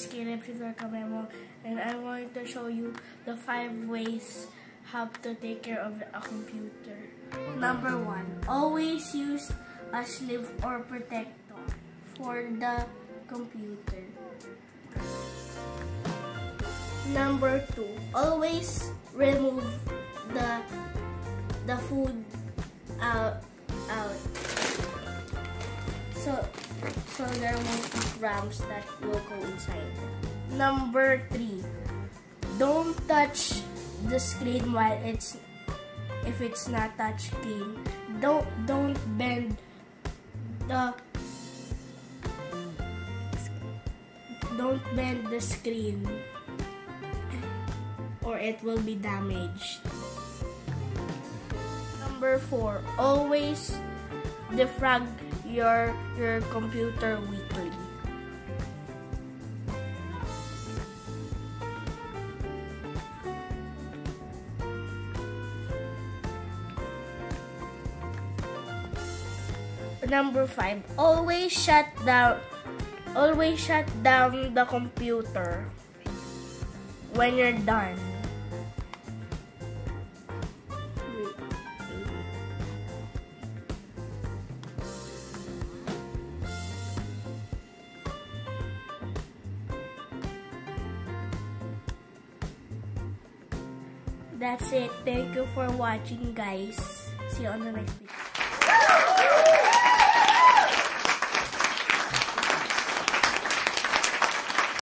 Skin and Preserve and I want to show you the 5 ways how to take care of a computer. Number 1. Always use a sleeve or protector for the computer. Number 2. Always remove the, the food out. out. So so there won't be crumbs that will go inside. Number three, don't touch the screen while it's if it's not touch screen. Don't don't bend the don't bend the screen or it will be damaged. Number four, always defrag your your computer weekly. Number five, always shut down always shut down the computer when you're done. That's it. Thank you for watching guys. See you on the next video.